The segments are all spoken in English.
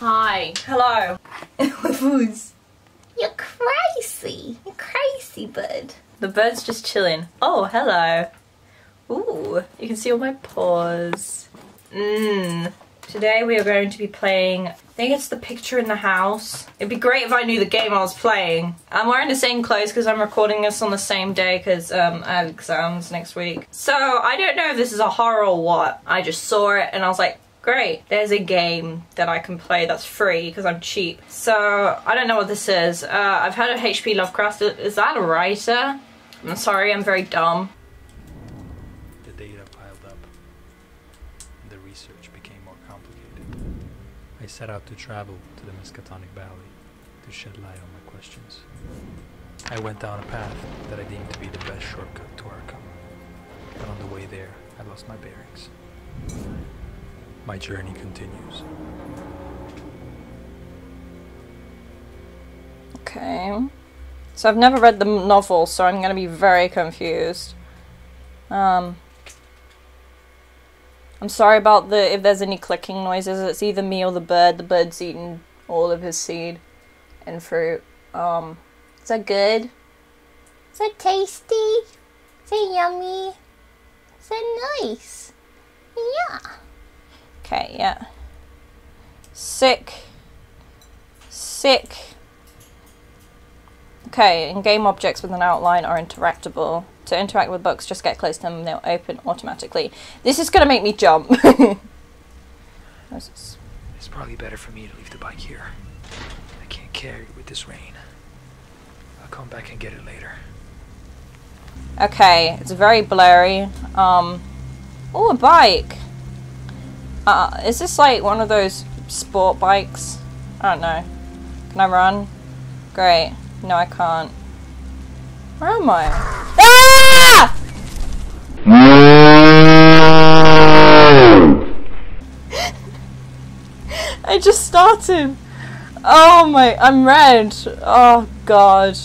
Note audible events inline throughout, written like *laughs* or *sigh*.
Hi. Hello. *laughs* Who's You're crazy. You're crazy, bud. the bird's just chilling. Oh, hello. Ooh, you can see all my paws. Mmm. Today we are going to be playing, I think it's the picture in the house. It'd be great if I knew the game I was playing. I'm wearing the same clothes because I'm recording this on the same day because um, I have exams next week. So I don't know if this is a horror or what. I just saw it and I was like, great, there's a game that I can play that's free because I'm cheap. So I don't know what this is. Uh, I've heard of HP Lovecraft. Is that a writer? I'm sorry, I'm very dumb. The data piled up. The research became more complicated. I set out to travel to the Miskatonic Valley to shed light on my questions. I went down a path that I deemed to be the best shortcut to. But on the way there, I lost my bearings. My journey continues. Okay. So I've never read the novel, so I'm going to be very confused. Um, I'm sorry about the if there's any clicking noises. It's either me or the bird. The bird's eating all of his seed and fruit. Um, is that good? Is that tasty? Is that yummy? Is that nice? Yeah. Okay, yeah. Sick. Sick. Okay, in-game objects with an outline are interactable. To interact with books, just get close to them and they'll open automatically. This is gonna make me jump. *laughs* It's probably better for me to leave the bike here. I can't carry it with this rain. I'll come back and get it later. Okay, it's very blurry. Um, oh, a bike. Uh, is this like one of those sport bikes? I don't know. Can I run? Great. No, I can't. Where am I? Ah! *laughs* I just started. Oh my, I'm red. Oh god.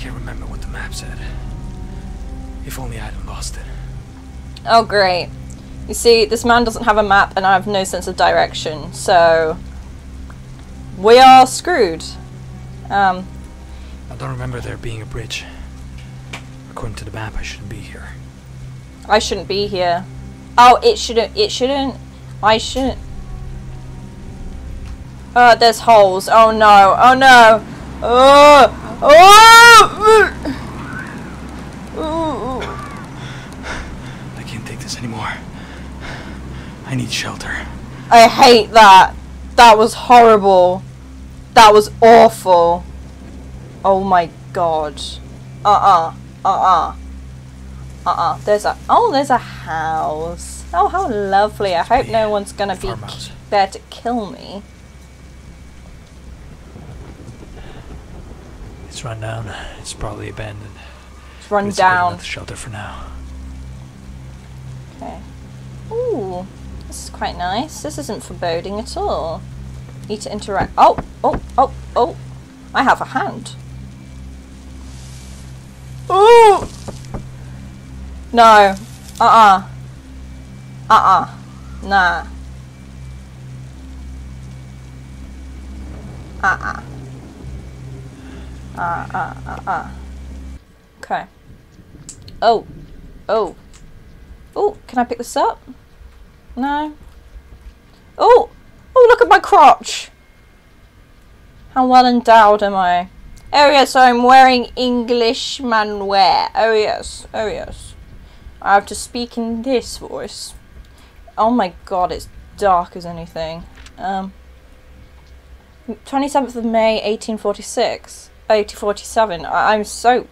Can't remember what the map said. If only I hadn't lost it. Oh, great. You see, this man doesn't have a map and I have no sense of direction, so we are screwed. Um, I don't remember there being a bridge. According to the map, I shouldn't be here. I shouldn't be here. Oh, it shouldn't. It shouldn't. I shouldn't. Uh, there's holes. Oh no. Oh no. Oh. Oh. I can't take this anymore. I need shelter. I hate that. That was horrible. That was awful. Oh my god. Uh-uh. Uh-uh. Uh-uh. There's a oh, there's a house. Oh, how lovely. I hope no one's gonna be there to kill me. It's run down. It's probably abandoned. It's run It's down. shelter for now. Okay. Ooh, this is quite nice. This isn't foreboding at all. Need to interact. Oh, oh, oh, oh. I have a hand. Ooh! No. Uh-uh. Uh-uh. Nah. Uh-uh. Uh-uh, uh-uh. Okay. Oh. Oh. Oh, can I pick this up? No. Oh! Oh, look at my crotch! How well endowed am I? Oh yes, I'm wearing Englishman wear. Oh yes, oh yes. I have to speak in this voice. Oh my god, it's dark as anything. Um, 27th of May, 1846. 1847. I- I'm so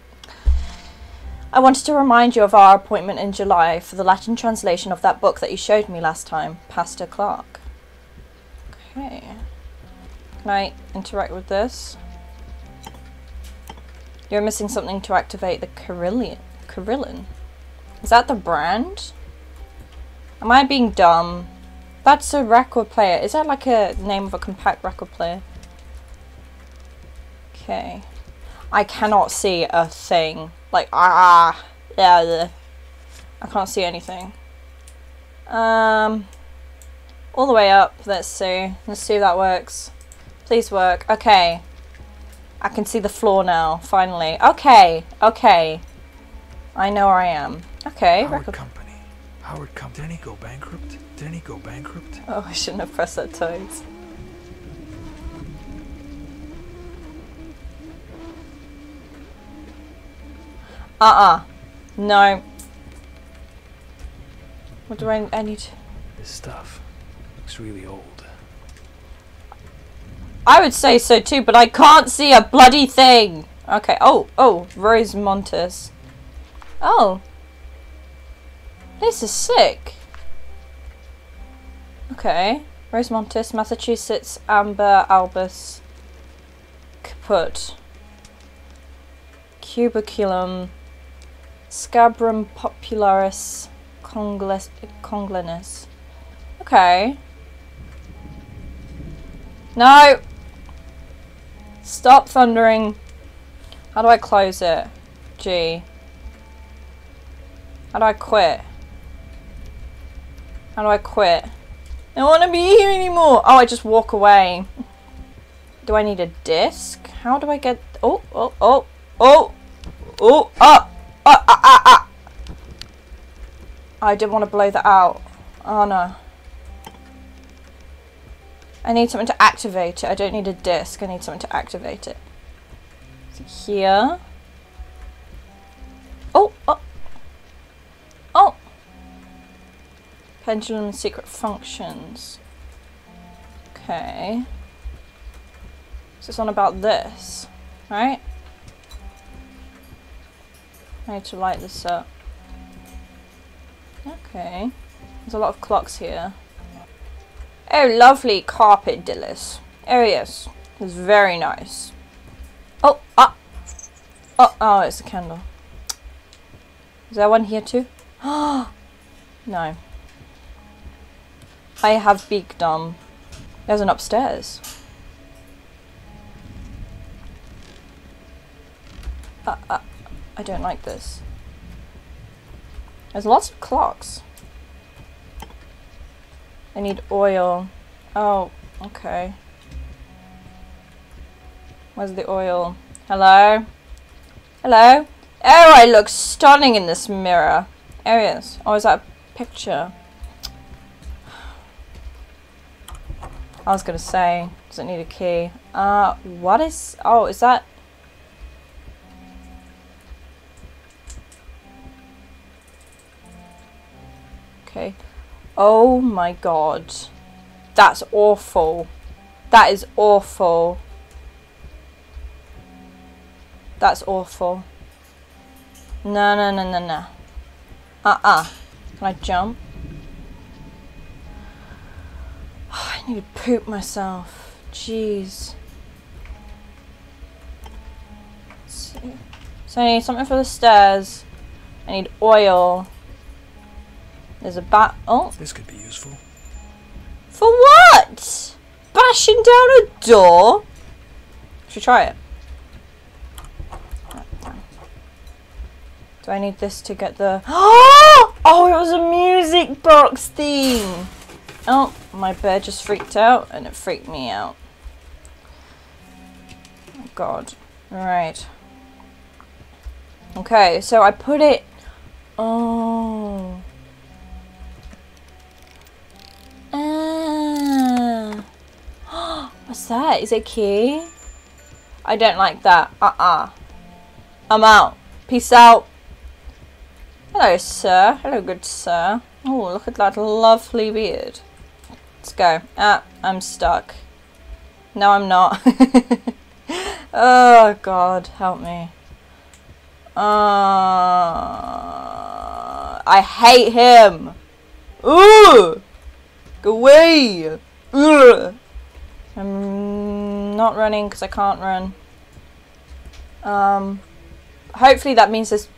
I wanted to remind you of our appointment in July for the Latin translation of that book that you showed me last time, Pastor Clark. Okay. Can I interact with this? You're missing something to activate the. Carillon? Is that the brand? Am I being dumb? That's a record player. Is that like a name of a compact record player? Okay. I cannot see a thing. Like, ah, yeah. I can't see anything. Um, all the way up. Let's see. Let's see if that works. Please work. Okay. I can see the floor now, finally. Okay, okay. I know where I am. Okay, Howard record. Company. Howard Company. Didn't he go bankrupt? Didn't he go bankrupt? Oh, I shouldn't have pressed that twice. Uh-uh. No. What do I, I need to... This stuff looks really old. I would say so too, but I can't see a bloody thing. Okay. Oh, oh, Rose Montes. Oh. This is sick. Okay. Rose Montes, Massachusetts, Amber Albus, Caput, Cubiculum, Scabrum popularis, Conglenus. Okay. No! Stop thundering. How do I close it? G. How do I quit? How do I quit? I don't want to be here anymore. Oh, I just walk away. Do I need a disc? How do I get... Oh, oh, oh, oh, oh, ah, ah, ah, ah, ah. I didn't want to blow that out. Oh, no. I need something to activate it. I don't need a disc. I need something to activate it. Here. Oh, oh. Oh. Pendulum secret functions. Okay. So it's on about this, right? Need to light this up. Okay. There's a lot of clocks here. Oh, lovely carpet, Dillis. Oh, yes. It's very nice. Oh, ah. Oh, oh, it's a candle. Is there one here too? *gasps* no. I have big dumb. There's an upstairs. Uh, uh, I don't like this. There's lots of clocks. I need oil. Oh, okay. Where's the oil? Hello? Hello? Oh, I look stunning in this mirror. Oh, yes. Oh, is that a picture? I was gonna say, does it need a key? Uh, what is... Oh, is that... Okay. Oh my god. That's awful. That is awful. That's awful. No, no, no, no, no. Uh-uh. Can I jump? *sighs* I need to poop myself. Jeez. So I need something for the stairs. I need oil. There's a bat. Oh, This could be useful. for what? Bashing down a door? Should we try it? Do I need this to get the... *gasps* Oh, it was a music box theme! Oh, my bear just freaked out and it freaked me out. Oh, God. Right. Okay, so I put it... Oh... What's that? Is it key? I don't like that. Uh-uh. I'm out. Peace out. Hello, sir. Hello, good sir. Oh, look at that lovely beard. Let's go. Ah, I'm stuck. No, I'm not. *laughs* oh, God, help me. Uh, I hate him. Ooh! Go away! Ugh. I'm not running because I can't run. Um, hopefully that means this.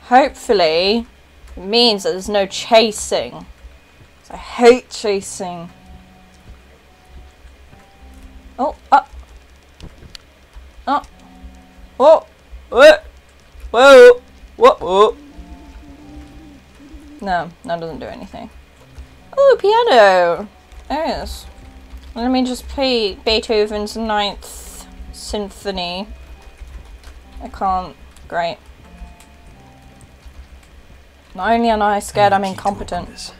Hopefully, it means that there's no chasing. I hate chasing. Oh, up. Oh. Oh. Whoa. Whoa. Whoa. No, that doesn't do anything. Oh, piano. Yes. Let me just play Beethoven's Ninth Symphony. I can't. Great. Not only am I scared, I'm incompetent.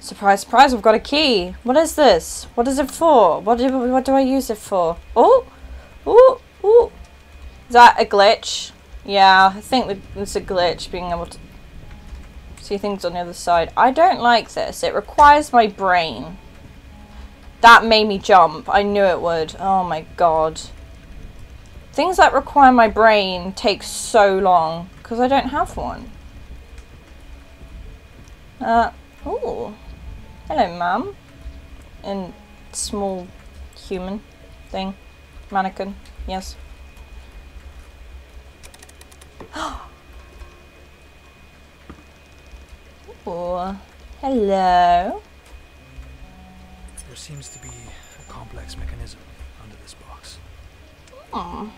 Surprise, surprise, we've got a key. What is this? What is it for? What do, what do I use it for? Oh! Oh! Oh! That a glitch? Yeah, I think it's a glitch, being able to see things on the other side. I don't like this. It requires my brain. That made me jump. I knew it would. Oh my god. Things that require my brain take so long, because I don't have one. Uh, ooh. Hello, ma'am. And small human thing. Mannequin. Yes. *gasps* Ooh. Hello. There seems to be a complex mechanism under this box. Aw.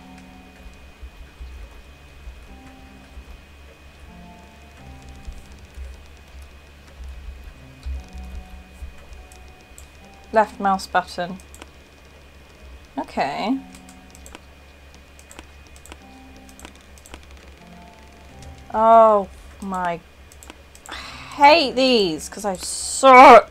Left mouse button. Okay. Oh my. I hate these because I suck.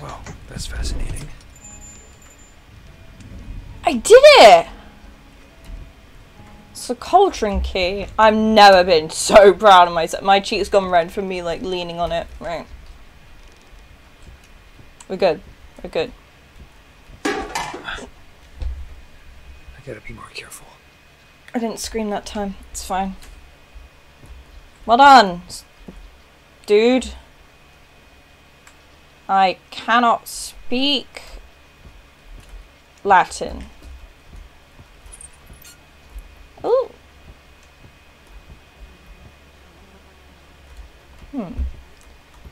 Well, that's fascinating. I did it! It's a cauldron key. I've never been so *laughs* proud of myself. My cheek's gone red from me like leaning on it. Right. We're good. We're good. I gotta be more careful. I didn't scream that time. It's fine. Well done, dude. I cannot speak Latin. Ooh. Hmm.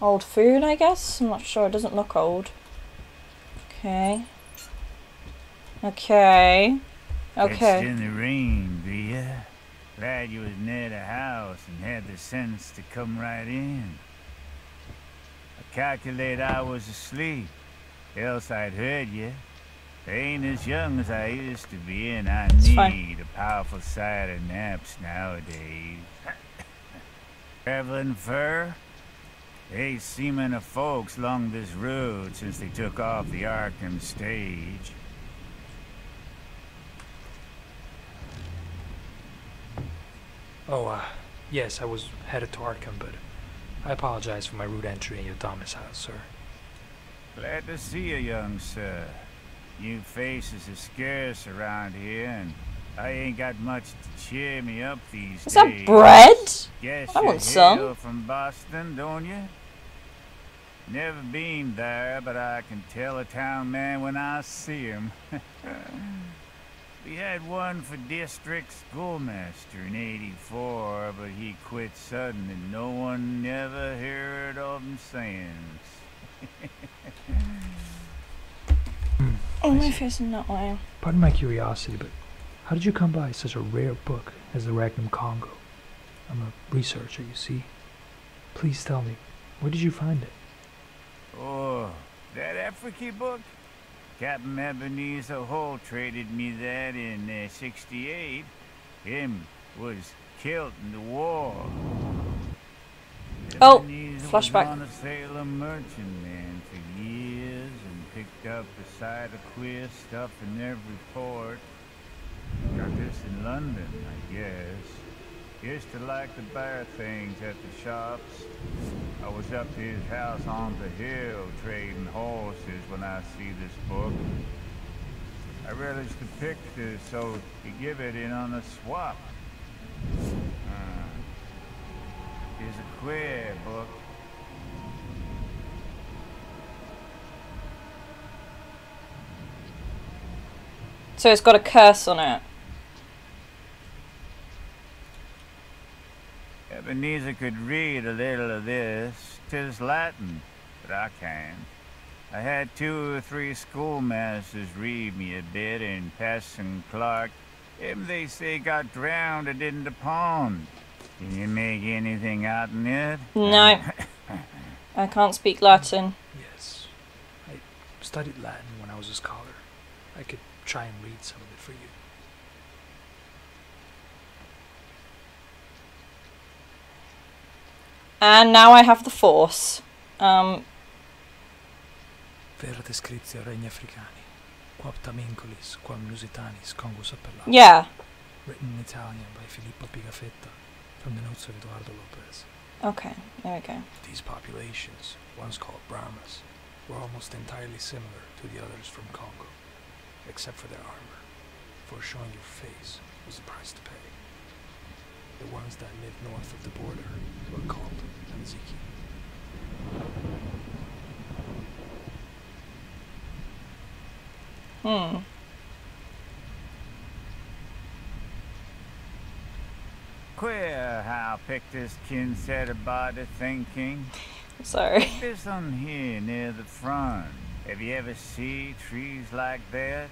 Old food, I guess? I'm not sure. It doesn't look old. Okay. Okay. Okay. It's in the rain, ya? Glad you was near the house and had the sense to come right in. I calculate I was asleep, else I'd heard you. I ain't as young as I used to be, and I It's need fine. a powerful side of naps nowadays. *laughs* Traveling fur? Ain't seen many folks along this road since they took off the Arkham stage. Oh, uh, yes, I was headed to Arkham, but I apologize for my rude entry in your Thomas house, sir. Glad to see you, young sir. New faces are scarce around here, and I ain't got much to cheer me up these Is days. that bread? Guess I you want some. hail from Boston, don't you? Never been there, but I can tell a town man when I see him. *laughs* we had one for district schoolmaster in 84, but he quit sudden and no one never heard of him since. *laughs* Oh, my face is not way. Pardon my curiosity, but how did you come by such a rare book as the Regnum Congo? I'm a researcher, you see. Please tell me, where did you find it? Oh, that Africa book? Captain Ebenezer Holt traded me that in uh, 68. Him was killed in the war. Oh, Ebenezer flashback. Was on a Salem merchantman for years and picked up a sight of queer stuff in every port. Got this in London, I guess. Used to like to buy things at the shops. I was up to his house on the hill trading horses when I see this book. I relished the pictures, so he give it in on a swap. Uh, it's a queer book. So it's got a curse on it. Ebenezer could read a little of this. 'Tis Latin, but I can't. I had two or three schoolmasters read me a bit in Parson Clark. Him they say got drowned in the pond. Can you make anything out in it? No. *laughs* I can't speak Latin. Yes. I studied Latin when I was a scholar. I could try and read some of it for you. And now I have the force. Um, Vera descriptio regni africani, quam tamincolis, quam lusitanis congus appellatus. yeah. Written in Italian by Filippo Pigafetta from the notes of Eduardo Lopez. Okay, there we go. These populations, once called Brahmas, were almost entirely similar to the others from Congo, except for their armor, for showing your face was the price to pay. The ones that lived north of the border were called Anziki. Hmm. Queer how Pictus kin set about the thinking. Sorry. This one here near the front. Have you ever seen trees like that?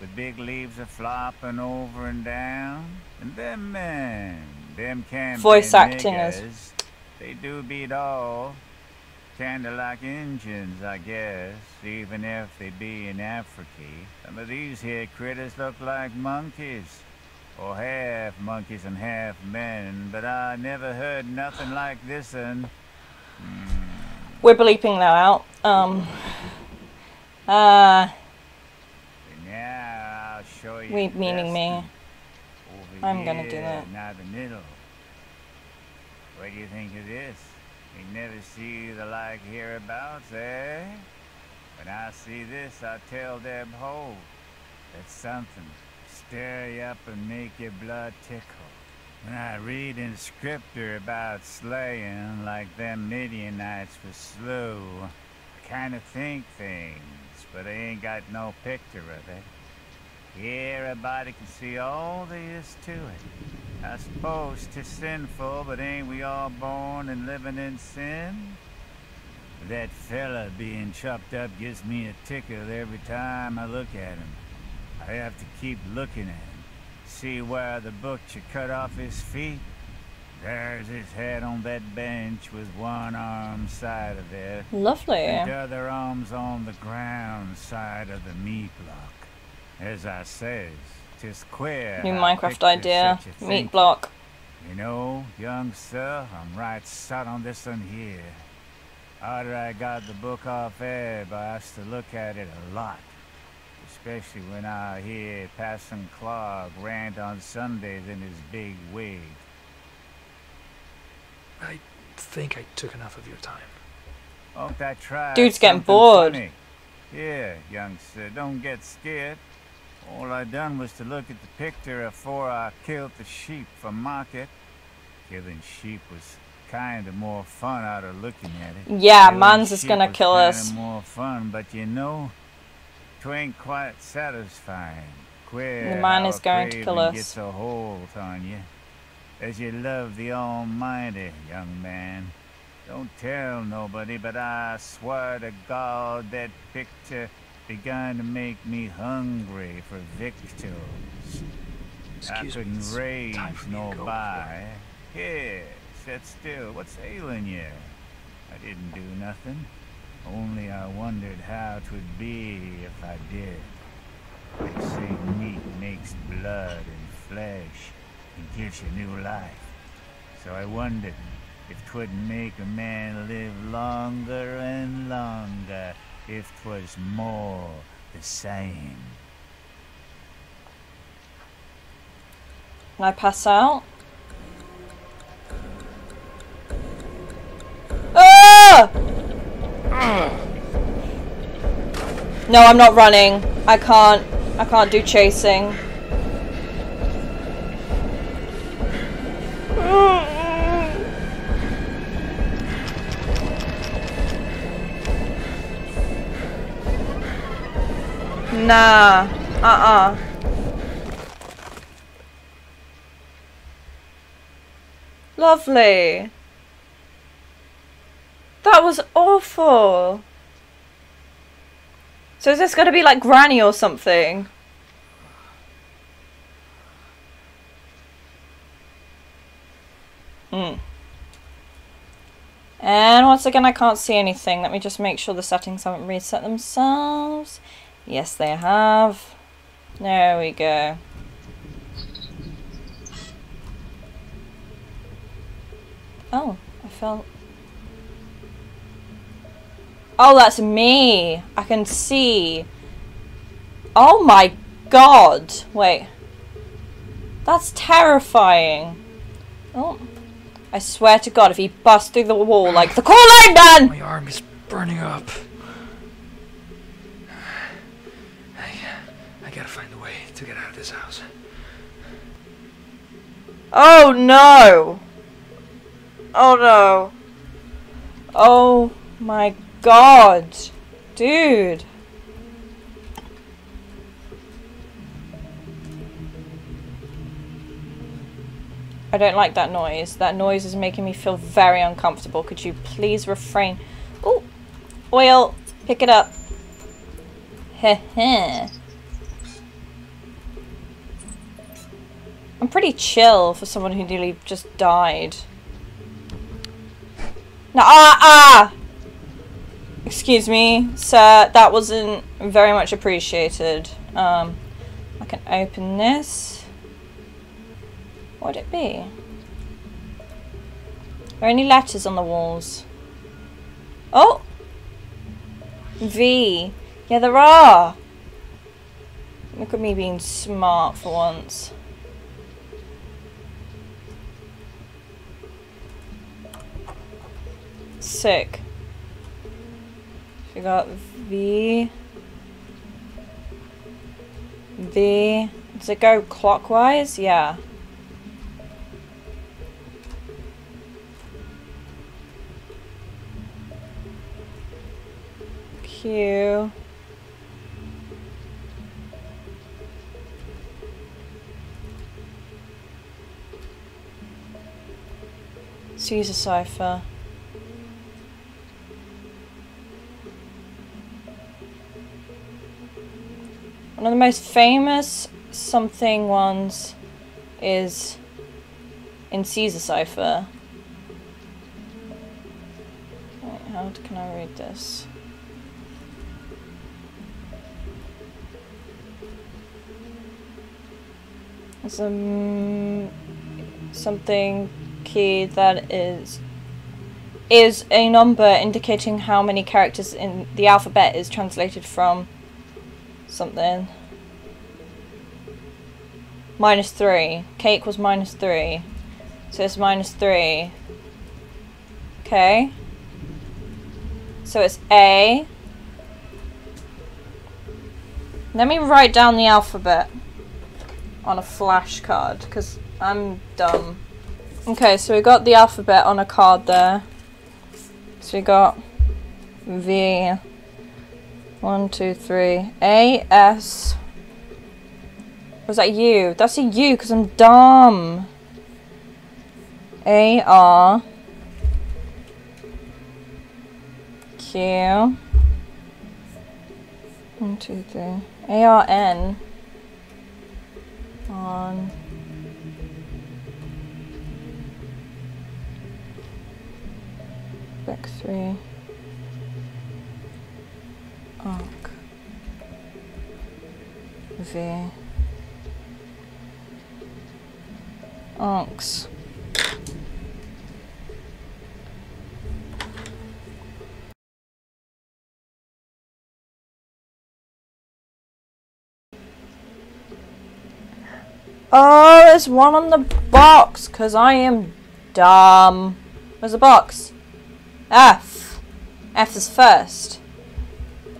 With big leaves a flopping over and down? And them men, them can Voice acting is. They do beat all. Kinda like Injuns, I guess, even if they be in Africa. Some of these here critters look like monkeys. Or half monkeys and half men, but I never heard nothing like this one. We're bleeping that out. Um. Uh. Now I'll show you. We meaning me. Over I'm gonna do here, that. Now the middle. What do you think of this? You never see the like hereabouts, eh? When I see this, I tell Eb Holt. That's something. Stir you up and make your blood tickle. When I read in scripture about slaying like them Midianites was slew, I kind of think things, but I ain't got no picture of it. Everybody can see all there is to it. I suppose 'tis sinful, but ain't we all born and living in sin? That fella being chopped up gives me a tickle every time I look at him. I have to keep looking at him. See where the butcher cut off his feet? There's his head on that bench with one arm side of it. Lovely. And the other arm's on the ground side of the meat block. As I says, 'tis queer. New Minecraft idea. Meat thinking. block. You know, young sir, I'm right set on this one here. After I got the book off Eb, I has to look at it a lot. Especially when I hear Parson Clark rant on Sundays in his big wig. I think I took enough of your time. Won't I try Dude's getting bored. funny? Yeah, young sir, don't get scared. All I done was to look at the picture afore I killed the sheep for market. Killing sheep was kind of more fun out of looking at it. Yeah, Killing Mans is gonna kill us. more fun, but you know, twin't quite satisfying. Queer The man is going to kill us. Gets a hold on you. As you love the Almighty, young man. Don't tell nobody, but I swear to God that picture begun to make me hungry for victuals. I Excuse me. couldn't raise time me no to go buy. Here, sit still. What's ailing you? I didn't do nothing. Only I wondered how 'twould be if I did. They say meat makes blood and flesh and gives you new life. So I wondered if 'twould make a man live longer and longer if 'twas more the same. I pass out? Ah! No, I'm not running. I can't. I can't do chasing. Nah. Uh-uh. Lovely. That was awful. So is this going to be like Granny or something? Hmm. And once again, I can't see anything. Let me just make sure the settings haven't reset themselves. Yes, they have. There we go. Oh, I felt... Oh, that's me. I can see. Oh my god. Wait. That's terrifying. Oh. I swear to god, if he busts through the wall like the Core done! My arm is burning up. To get out of this house. Oh no! Oh no. Oh my god. Dude. I don't like that noise. That noise is making me feel very uncomfortable. Could you please refrain? Oh, oil. Pick it up. *laughs* Heh heh. I'm pretty chill for someone who nearly just died. No, ah, ah! Excuse me, sir, that wasn't very much appreciated. Um, I can open this. What would it be? Are there any letters on the walls? Oh! V. Yeah, there are. Look at me being smart for once. Sick. We got V. V. Does it go clockwise? Yeah. Q. Caesar cipher. One of the most famous something ones is in Caesar cipher. Wait, how can I read this? some um, something key that is is a number indicating how many characters in the alphabet is translated from something. Minus three. Cake was minus three. So it's minus three. Okay. So it's A. Let me write down the alphabet on a flashcard because I'm dumb. Okay, so we got the alphabet on a card there. So we got V, one, two, three, A, S. Was that U? That's a U because I'm dumb. A, R, Q. One, two, three. A, R, N on back three arc Oh, there's one on the box, because I am dumb. Where's the box? F. F is first.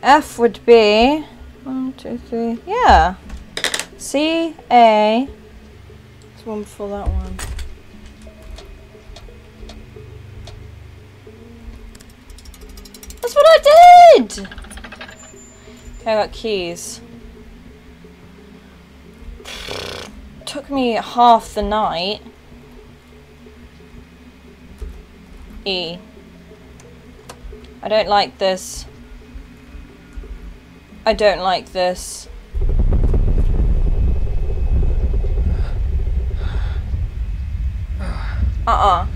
F would be... One, two, three... Yeah. C, A... It's one before that one. That's what I did! Okay, I got keys. took me half the night. E. I don't like this. I don't like this. *sighs* Uh-uh.